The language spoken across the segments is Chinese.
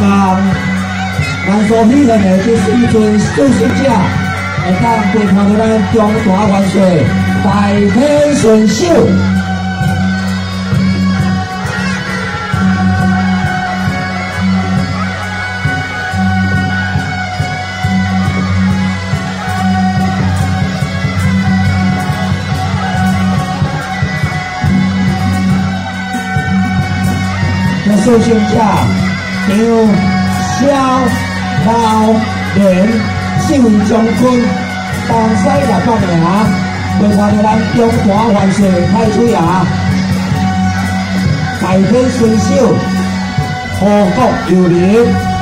望咱所体现的就是一尊素食者，会当陪伴着咱中大万岁，大天顺手。受刑者张萧老连秀将军，东西六百名，为看着咱中华万岁太岁爷，百天顺手，护国有灵。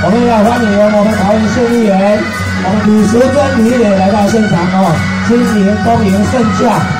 我们要欢迎我们桃园县议员，我们李淑珍女也来到现场哦，今年恭迎盛驾。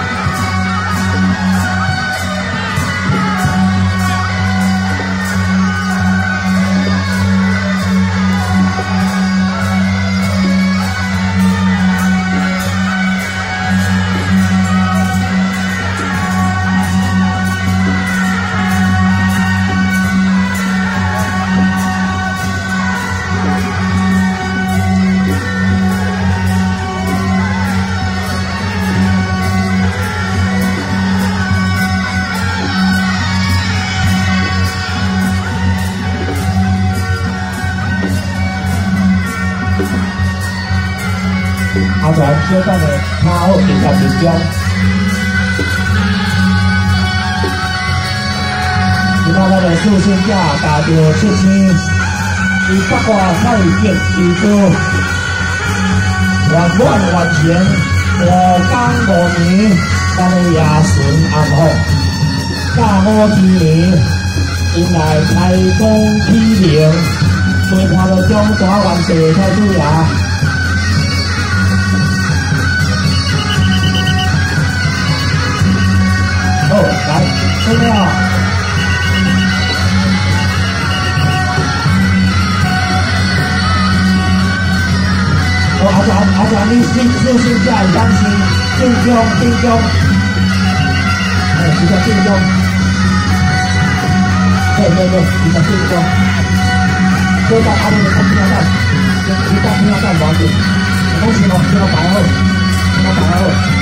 阿全小等的较好接受评奖。今仔日的四星者达到七千一百块太极基础，完完完全无讲无年，咱的爷孙阿婆，大好之年，迎来开工天明，陪伴着中华万岁太子爷。阿强，阿强，你心是心在担心，敬兄，敬兄。哎，比较敬兄。对对对，比较敬兄。就在阿妹的空调站，就在空调站旁边。恭喜我，恭喜我，